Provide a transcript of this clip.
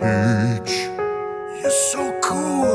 page. You're so cool.